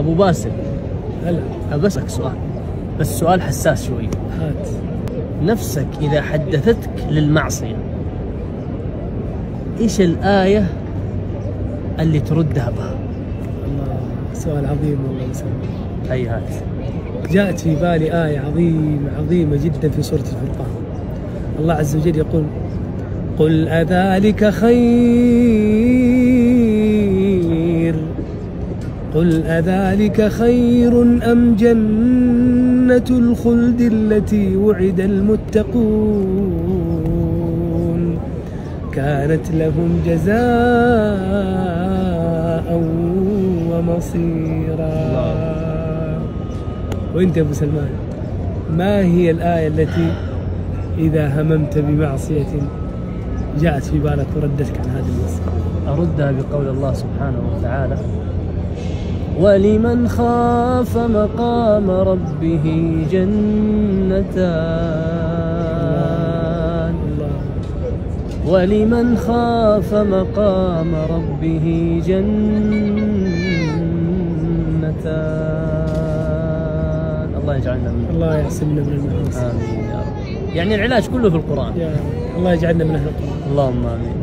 أبو باسل. هلا بسألك سؤال. بس سؤال حساس شوي. هات. نفسك إذا حدثتك للمعصية إيش الآية اللي تردها بها؟ الله سؤال عظيم والله يسلمك هي هات جاءت في بالي آية عظيمة عظيمة جدا في سورة الفرقان. الله عز وجل يقول قل أذلك خير قل أذلك خير أم جنة الخلد التي وعد المتقون؟ كانت لهم جزاء ومصيرا. وأنت يا أبو سلمان ما هي الآية التي إذا هممت بمعصية جاءت في بالك وردتك عن هذه المعصية أردها بقول الله سبحانه وتعالى ولمن خاف مقام ربه جنتان. الله ولمن خاف مقام ربه جنتان. الله يجعلنا من الله يحسبنا من المعاصي آمين يا رب. يعني العلاج كله في القرآن. يا رب. الله يجعلنا من أهل القرآن. اللهم آمين.